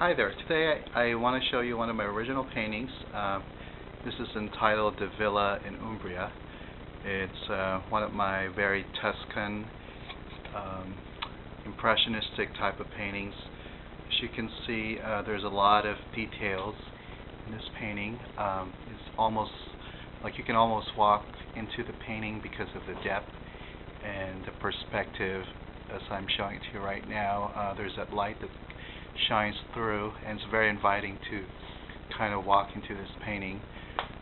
Hi there. Today I, I want to show you one of my original paintings. Um, this is entitled The Villa in Umbria. It's uh, one of my very Tuscan, um, impressionistic type of paintings. As you can see, uh, there's a lot of details in this painting. Um, it's almost like you can almost walk into the painting because of the depth and the perspective as I'm showing it to you right now. Uh, there's that light that shines through and it's very inviting to kind of walk into this painting.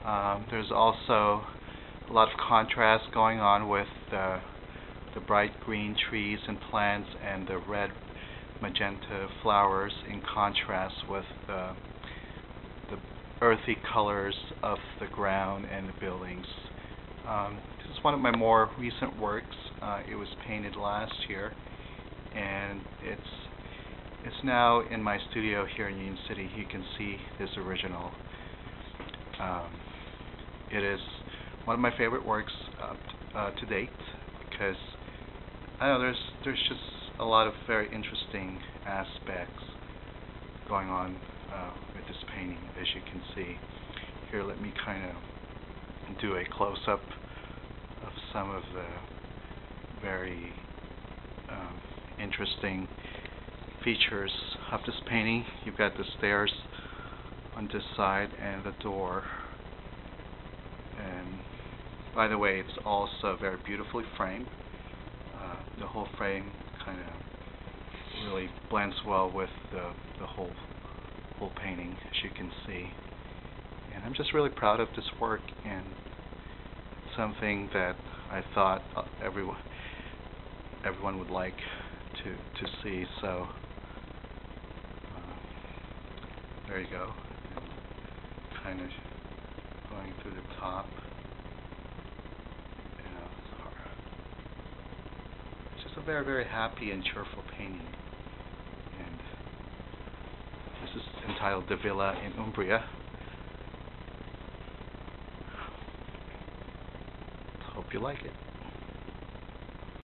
Um, there's also a lot of contrast going on with uh, the bright green trees and plants and the red magenta flowers in contrast with uh, the earthy colors of the ground and the buildings. Um, this is one of my more recent works. Uh, it was painted last year and it's now in my studio here in Union City. You can see this original. Um, it is one of my favorite works uh, uh, to date because I know there's there's just a lot of very interesting aspects going on uh, with this painting, as you can see. Here, let me kind of do a close-up of some of the very um, interesting features of this painting. You've got the stairs on this side and the door. And by the way, it's also very beautifully framed. Uh, the whole frame kind of really blends well with the, the whole whole painting, as you can see. And I'm just really proud of this work and something that I thought uh, everyone everyone would like to to see. So uh, there you go. And kind of going through the top. it's just a very very happy and cheerful painting. And this is entitled The Villa in Umbria. Hope you like it.